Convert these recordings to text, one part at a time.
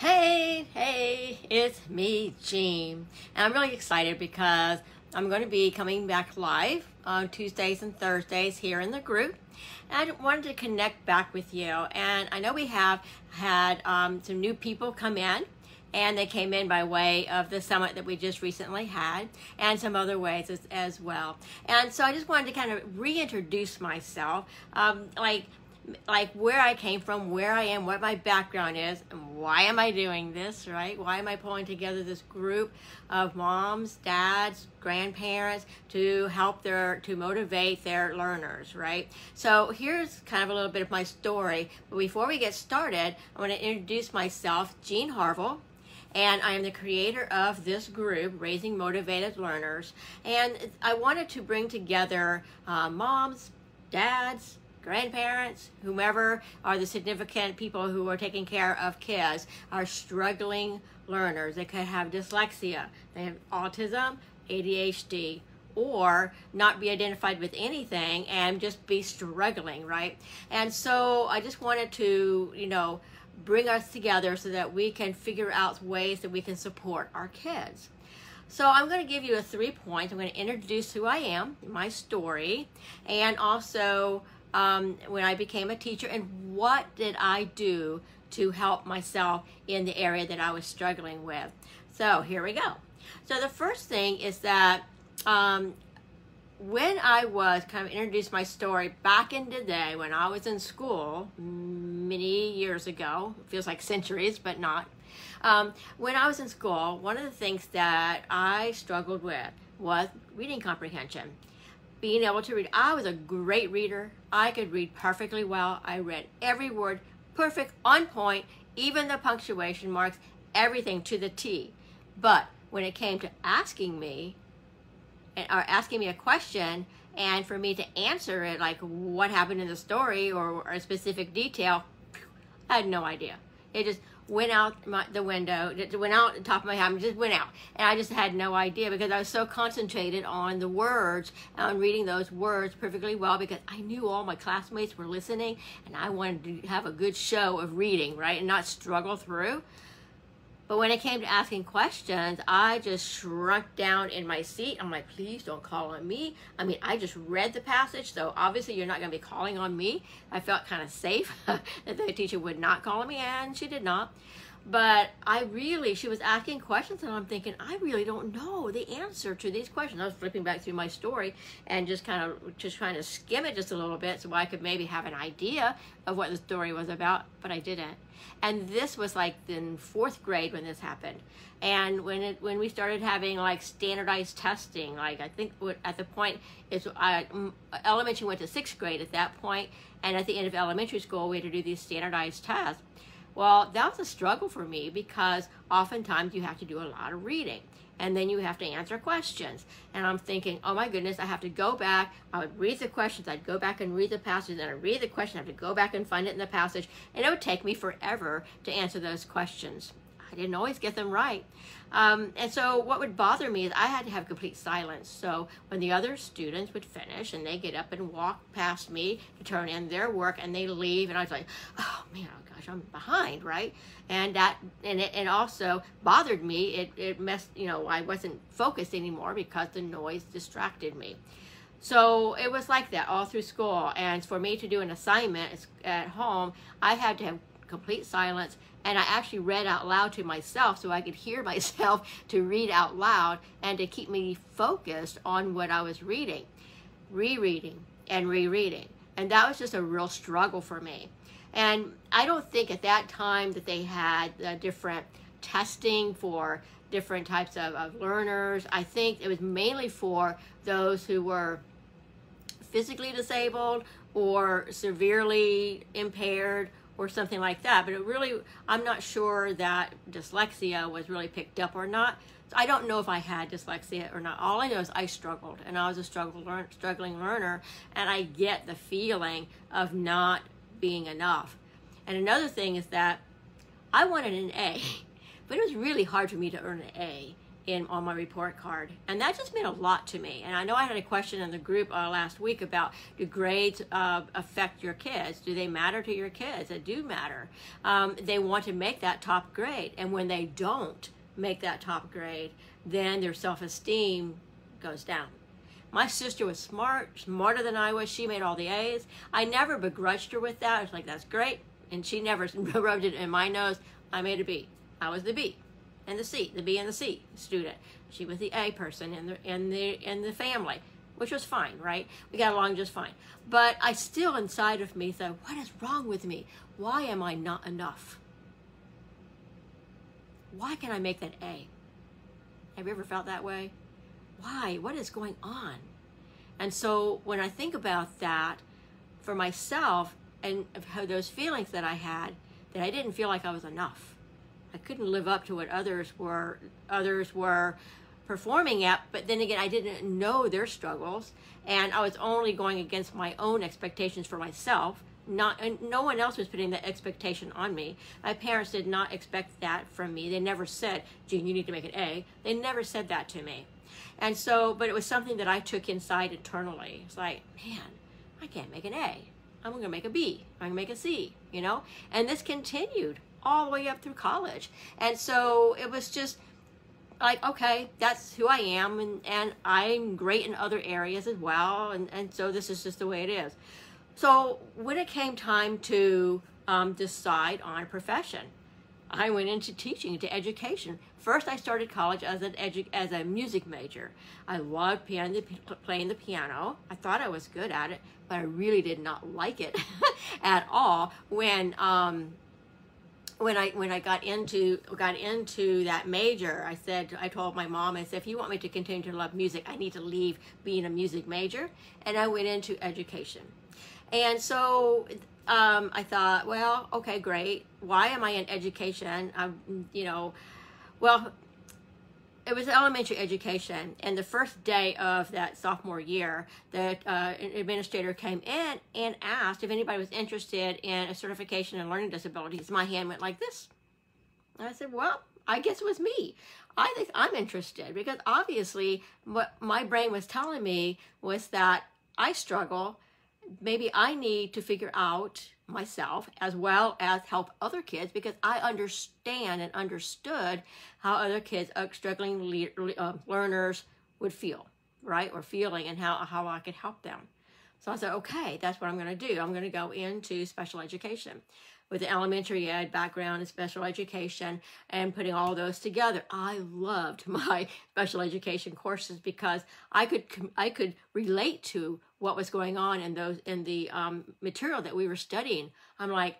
Hey, hey, it's me, Jean. And I'm really excited because I'm going to be coming back live on Tuesdays and Thursdays here in the group. And I wanted to connect back with you. And I know we have had um, some new people come in and they came in by way of the summit that we just recently had and some other ways as, as well and so i just wanted to kind of reintroduce myself um, like like where I came from, where I am, what my background is, and why am I doing this, right? Why am I pulling together this group of moms, dads, grandparents to help their, to motivate their learners, right? So here's kind of a little bit of my story. But before we get started, I want to introduce myself, Jean Harville and I am the creator of this group, Raising Motivated Learners. And I wanted to bring together uh, moms, dads, grandparents, whomever are the significant people who are taking care of kids, are struggling learners. They could have dyslexia, they have autism, ADHD, or not be identified with anything and just be struggling, right? And so I just wanted to, you know, bring us together so that we can figure out ways that we can support our kids. So I'm going to give you a three points. I'm going to introduce who I am, my story, and also um, when I became a teacher and what did I do to help myself in the area that I was struggling with. So here we go. So the first thing is that um, when I was kind of introduced my story back in the day when I was in school many years ago, feels like centuries, but not. Um, when I was in school, one of the things that I struggled with was reading comprehension being able to read. I was a great reader. I could read perfectly well. I read every word perfect, on point, even the punctuation marks, everything to the T. But when it came to asking me, or asking me a question, and for me to answer it, like what happened in the story or, or a specific detail, I had no idea. It just went out my, the window, went out the top of my head, and just went out. And I just had no idea because I was so concentrated on the words, on reading those words perfectly well because I knew all my classmates were listening and I wanted to have a good show of reading, right? And not struggle through. But when it came to asking questions, I just shrunk down in my seat. I'm like, please don't call on me. I mean, I just read the passage, so obviously you're not going to be calling on me. I felt kind of safe that the teacher would not call on me, and she did not. But I really, she was asking questions, and I'm thinking, I really don't know the answer to these questions. I was flipping back through my story and just kind of just trying to skim it just a little bit so I could maybe have an idea of what the story was about, but I didn't. And this was like in fourth grade when this happened. And when it when we started having like standardized testing, like I think at the point is I mm, elementary went to sixth grade at that point, and at the end of elementary school we had to do these standardized tests well, that was a struggle for me because oftentimes you have to do a lot of reading and then you have to answer questions. And I'm thinking, oh my goodness, I have to go back. I would read the questions, I'd go back and read the passage, and I'd read the question, I have to go back and find it in the passage, and it would take me forever to answer those questions. I didn't always get them right. Um, and so what would bother me is I had to have complete silence. So when the other students would finish and they get up and walk past me to turn in their work and they leave and I was like, oh man, oh gosh, I'm behind, right? And that, and it, it also bothered me. It, it messed, you know, I wasn't focused anymore because the noise distracted me. So it was like that all through school. And for me to do an assignment at home, I had to have complete silence and I actually read out loud to myself so I could hear myself to read out loud and to keep me focused on what I was reading, rereading and rereading. And that was just a real struggle for me. And I don't think at that time that they had uh, different testing for different types of, of learners. I think it was mainly for those who were physically disabled or severely impaired or something like that. But it really, I'm not sure that dyslexia was really picked up or not. So I don't know if I had dyslexia or not. All I know is I struggled, and I was a struggle learn, struggling learner, and I get the feeling of not being enough. And another thing is that I wanted an A, but it was really hard for me to earn an A in on my report card, and that just meant a lot to me. And I know I had a question in the group uh, last week about do grades uh, affect your kids? Do they matter to your kids? They do matter. Um, they want to make that top grade, and when they don't make that top grade, then their self-esteem goes down. My sister was smart, smarter than I was. She made all the A's. I never begrudged her with that. I was like, that's great. And she never rubbed it in my nose. I made a B. I was the B and the C, the B and the C student. She was the A person in the in the in the family, which was fine, right? We got along just fine. But I still inside of me thought, what is wrong with me? Why am I not enough? Why can I make that A? Have you ever felt that way? Why? What is going on? And so when I think about that for myself and those feelings that I had, that I didn't feel like I was enough. I couldn't live up to what others were others were performing at, but then again I didn't know their struggles and I was only going against my own expectations for myself. Not and no one else was putting that expectation on me. My parents did not expect that from me. They never said, "Jean, you need to make an A." They never said that to me. And so, but it was something that I took inside internally. It's like, man, I can't make an A. I'm going to make a B. I'm to make a C, you know? And this continued all the way up through college. And so it was just like, okay, that's who I am. And, and I'm great in other areas as well. And, and so this is just the way it is. So when it came time to um, decide on a profession, I went into teaching, into education. First, I started college as an edu- as a music major. I loved piano, playing the piano. I thought I was good at it, but I really did not like it at all. When um, when I when I got into got into that major, I said I told my mom I said if you want me to continue to love music, I need to leave being a music major, and I went into education. And so um, I thought, well, okay, great. Why am I in education? I'm, you know, well, it was elementary education, and the first day of that sophomore year, the uh, administrator came in and asked if anybody was interested in a certification in learning disabilities. My hand went like this. And I said, well, I guess it was me. I think I'm interested because obviously what my brain was telling me was that I struggle. Maybe I need to figure out myself as well as help other kids because I understand and understood how other kids, uh, struggling le- uh, learners, would feel, right? Or feeling and how, how I could help them. So I said, okay, that's what I'm going to do. I'm going to go into special education with the elementary ed background and special education and putting all those together. I loved my special education courses because I could I could relate to what was going on in those in the um, material that we were studying. I'm like,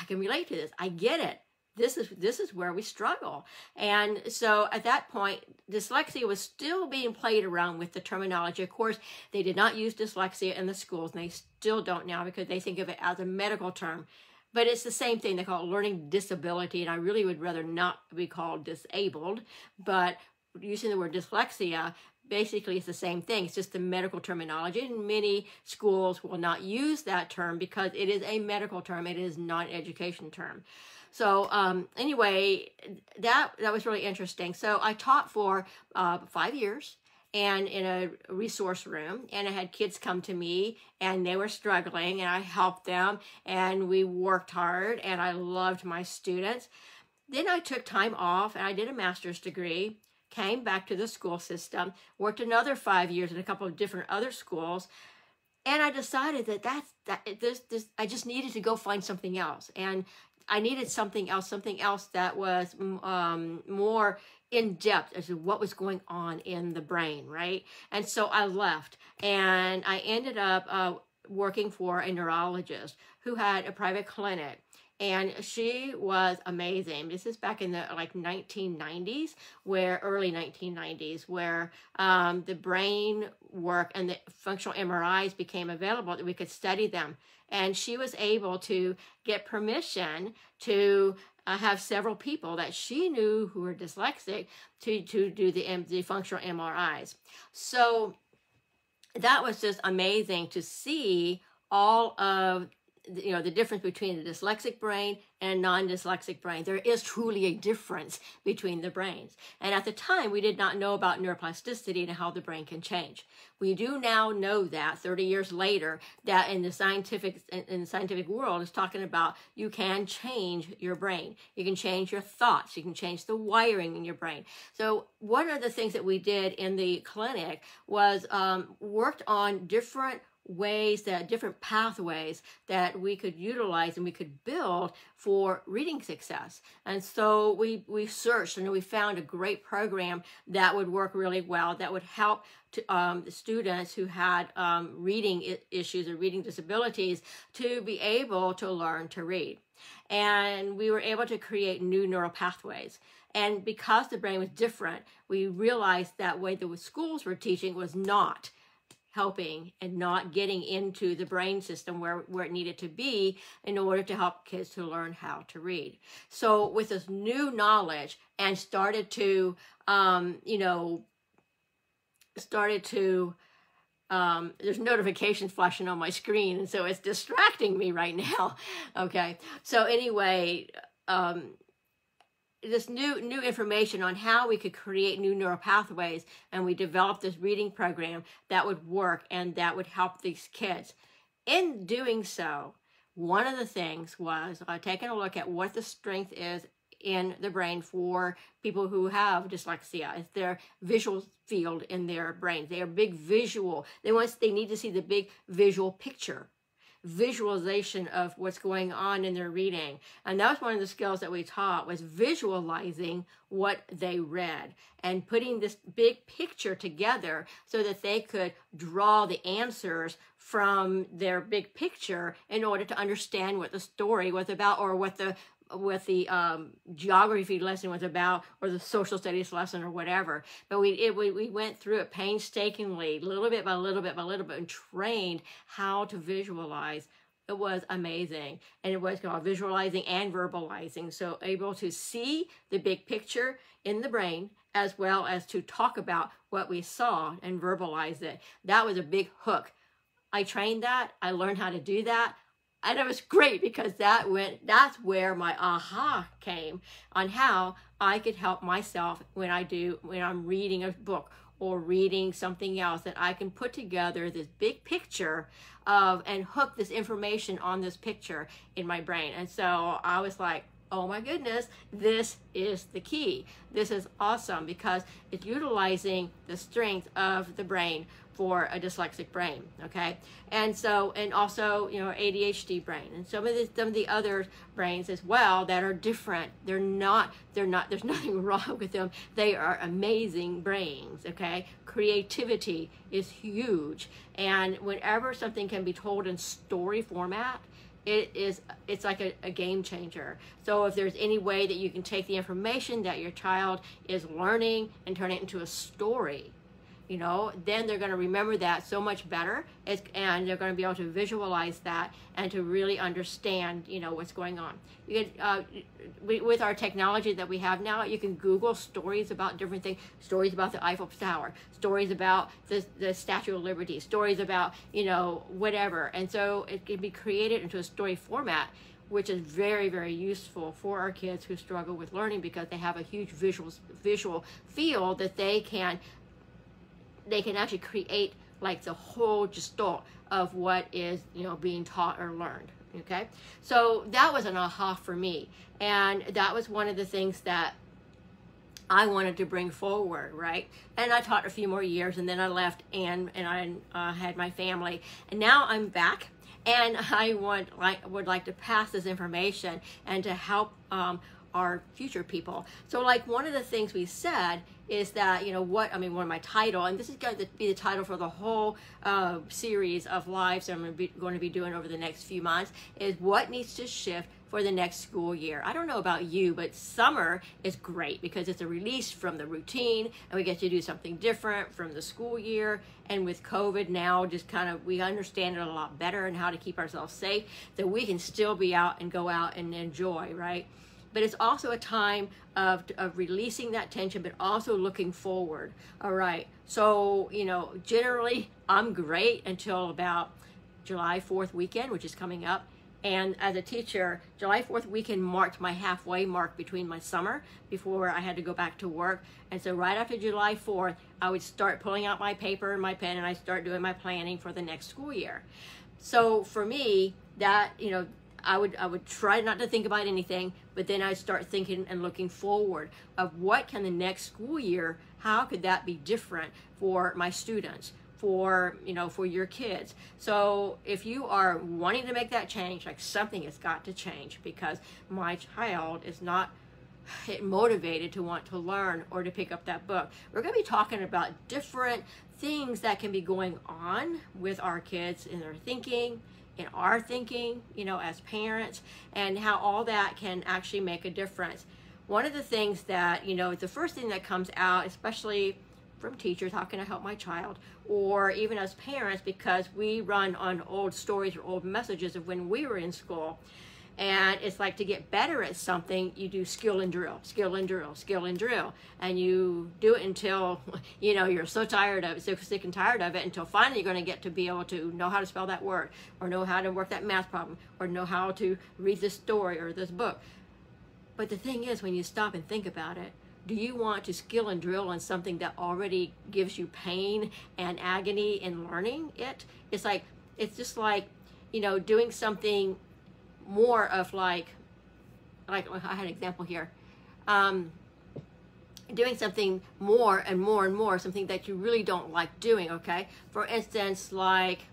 I can relate to this. I get it. This is this is where we struggle. And so at that point, dyslexia was still being played around with the terminology. Of course, they did not use dyslexia in the schools, and they still don't now because they think of it as a medical term but it's the same thing. They call it learning disability, and I really would rather not be called disabled, but using the word dyslexia basically it's the same thing. It's just the medical terminology, and many schools will not use that term because it is a medical term. It is not an education term. So um, anyway, that that was really interesting. So I taught for uh, five years and in a resource room and I had kids come to me and they were struggling and I helped them and we worked hard and I loved my students. Then I took time off and I did a master's degree, came back to the school system, worked another five years in a couple of different other schools, and I decided that that's that this this I just needed to go find something else and I needed something else, something else that was um, more in depth as to what was going on in the brain, right? And so I left and I ended up uh, working for a neurologist who had a private clinic and she was amazing. This is back in the like 1990s, where early 1990s, where um, the brain work and the functional MRIs became available that we could study them. And she was able to get permission to uh, have several people that she knew who were dyslexic to, to do the, the functional MRIs. So that was just amazing to see all of you know the difference between the dyslexic brain and non-dyslexic brain. There is truly a difference between the brains. And at the time we did not know about neuroplasticity and how the brain can change. We do now know that 30 years later that in the scientific in the scientific world is talking about you can change your brain. You can change your thoughts. You can change the wiring in your brain. So one of the things that we did in the clinic was um, worked on different ways that different pathways that we could utilize and we could build for reading success. And so we we searched and we found a great program that would work really well that would help to, um, the students who had um, reading issues or reading disabilities to be able to learn to read. And we were able to create new neural pathways. And because the brain was different we realized that way the schools were teaching was not helping and not getting into the brain system where, where it needed to be in order to help kids to learn how to read. So with this new knowledge and started to, um, you know, started to, um, there's notifications flashing on my screen and so it's distracting me right now. okay. So anyway, um, this new new information on how we could create new neural pathways and we developed this reading program that would work and that would help these kids in doing so one of the things was uh, taking a look at what the strength is in the brain for people who have dyslexia. It's their visual field in their brain. They are big visual. They want they need to see the big visual picture visualization of what's going on in their reading. And that was one of the skills that we taught was visualizing what they read and putting this big picture together so that they could draw the answers from their big picture in order to understand what the story was about or what the with the um, geography lesson was about or the social studies lesson or whatever. But we, it, we, we went through it painstakingly, little bit by little bit by little bit, and trained how to visualize. It was amazing. And it was called visualizing and verbalizing. So able to see the big picture in the brain as well as to talk about what we saw and verbalize it. That was a big hook. I trained that. I learned how to do that and it was great because that went that's where my aha came on how I could help myself when I do when I'm reading a book or reading something else that I can put together this big picture of and hook this information on this picture in my brain. And so I was like, oh my goodness, this is the key. This is awesome because it's utilizing the strength of the brain for a dyslexic brain okay? And so and also you know adhd brain and some of the some of the other brains as well that are different. They're not they're not there's nothing wrong with them. They are amazing brains okay? Creativity is huge. And whenever something can be told in story format it is it's like a, a, game changer. So if there's any way that you can take the information that your child is learning and turn it into a story you know, then they're going to remember that so much better, It's, and they're going to be able to visualize that and to really understand, you know, what's going on. You can, uh, we, with our technology that we have now, you can Google stories about different things, stories about the Eiffel Tower, stories about the, the Statue of Liberty, stories about, you know, whatever. And so it can be created into a story format which is very very useful for our kids who struggle with learning because they have a huge visual visual field that they can they can actually create like the whole gestalt of what is you know being taught or learned okay so that was an aha for me and that was one of the things that I wanted to bring forward, right? And I taught a few more years, and then I left, and and I uh, had my family, and now I'm back, and I want like would like to pass this information and to help um, our future people. So like one of the things we said is that, you know, what, I mean, one of my title, and this is going to be the title for the whole uh, series of lives I'm going to, be, going to be doing over the next few months, is what needs to shift for the next school year. I don't know about you, but summer is great because it's a release from the routine and we get to do something different from the school year. And with COVID now, just kind of, we understand it a lot better and how to keep ourselves safe, that we can still be out and go out and enjoy, right? But it's also a time of, of releasing that tension, but also looking forward. All right. So, you know, generally I'm great until about July 4th weekend, which is coming up. And as a teacher, July 4th weekend marked my halfway mark between my summer before I had to go back to work. And so right after July 4th, I would start pulling out my paper and my pen and I start doing my planning for the next school year. So for me, that, you know, I would I would try not to think about anything, but then I start thinking and looking forward of what can the next school year, how could that be different for my students? for you know for your kids so if you are wanting to make that change like something has got to change because my child is not motivated to want to learn or to pick up that book we're going to be talking about different things that can be going on with our kids in their thinking in our thinking you know as parents and how all that can actually make a difference one of the things that you know the first thing that comes out especially from teachers, how can I help my child? Or even as parents, because we run on old stories or old messages of when we were in school. And it's like to get better at something, you do skill and drill, skill and drill, skill and drill. And you do it until, you know, you're so tired of it, so sick and tired of it, until finally you're going to get to be able to know how to spell that word, or know how to work that math problem, or know how to read this story or this book. But the thing is, when you stop and think about it, do you want to skill and drill on something that already gives you pain and agony in learning it? It's like, it's just like, you know, doing something more of like, like I had an example here. Um, doing something more and more and more, something that you really don't like doing, okay? For instance, like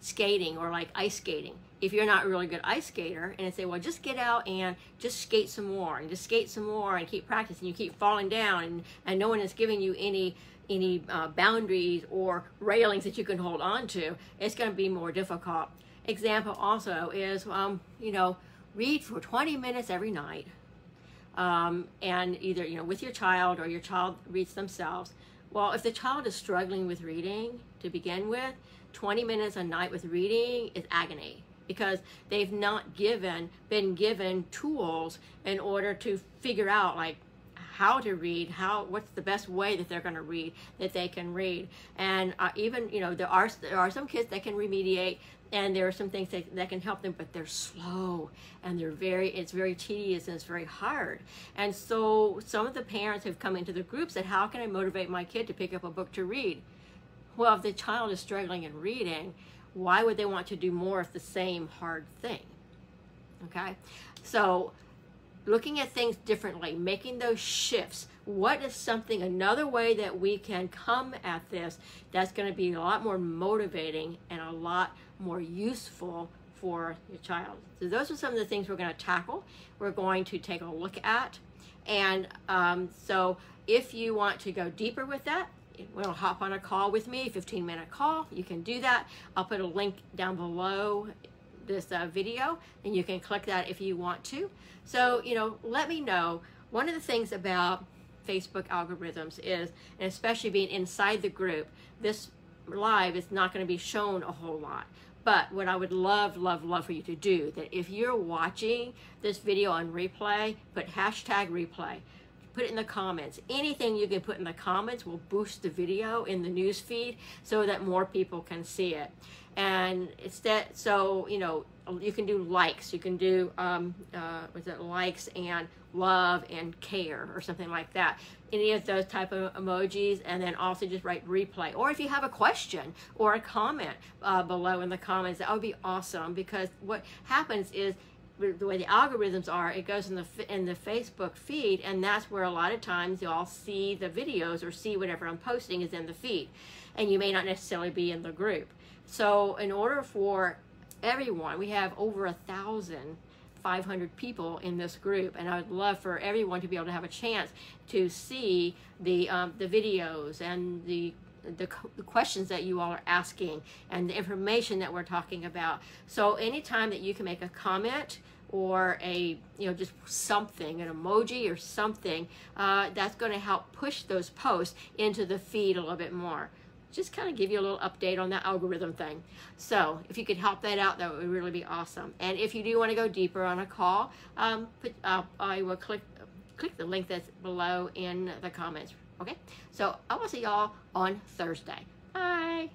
skating or like ice skating if you're not a really good ice skater and say, well, just get out and just skate some more and just skate some more and keep practicing, you keep falling down and, and no one is giving you any any uh, boundaries or railings that you can hold on to, it's going to be more difficult. Example also is, um, you know, read for 20 minutes every night. Um, and either, you know, with your child or your child reads themselves. Well, if the child is struggling with reading to begin with, 20 minutes a night with reading is agony because they've not given been given tools in order to figure out like how to read how what's the best way that they're going to read that they can read and uh, even you know there are there are some kids that can remediate and there are some things that, that can help them but they're slow and they're very it's very tedious and it's very hard and so some of the parents have come into the group said how can i motivate my kid to pick up a book to read well if the child is struggling in reading why would they want to do more of the same hard thing? Okay, so looking at things differently, making those shifts. What is something, another way that we can come at this that's going to be a lot more motivating and a lot more useful for your child? So, those are some of the things we're going to tackle. We're going to take a look at. And um, so, if you want to go deeper with that, to hop on a call with me, 15 minute call, you can do that. I'll put a link down below this uh, video and you can click that if you want to. So, you know, let me know. One of the things about Facebook algorithms is, and especially being inside the group, this live is not going to be shown a whole lot. But what I would love, love, love for you to do, that if you're watching this video on replay, put hashtag replay put it in the comments. Anything you can put in the comments will boost the video in the news feed so that more people can see it. And it's that, so, you know, you can do likes, you can do, um, uh, was it likes and love and care or something like that. Any of those type of emojis and then also just write replay. Or if you have a question or a comment uh, below in the comments, that would be awesome because what happens is the way the algorithms are, it goes in the in the Facebook feed, and that's where a lot of times you all see the videos or see whatever I'm posting is in the feed, and you may not necessarily be in the group. So, in order for everyone, we have over a thousand 500 people in this group and I would love for everyone to be able to have a chance to see the um, the videos and the the, the, questions that you all are asking and the information that we're talking about. So anytime that you can make a comment or a, you know, just something, an emoji or something, uh, that's going to help push those posts into the feed a little bit more. Just kind of give you a little update on that algorithm thing. So if you could help that out, that would really be awesome. And if you do want to go deeper on a call, um, put, uh, I will click click the link that's below in the comments Okay, so I will see y'all on Thursday. Bye.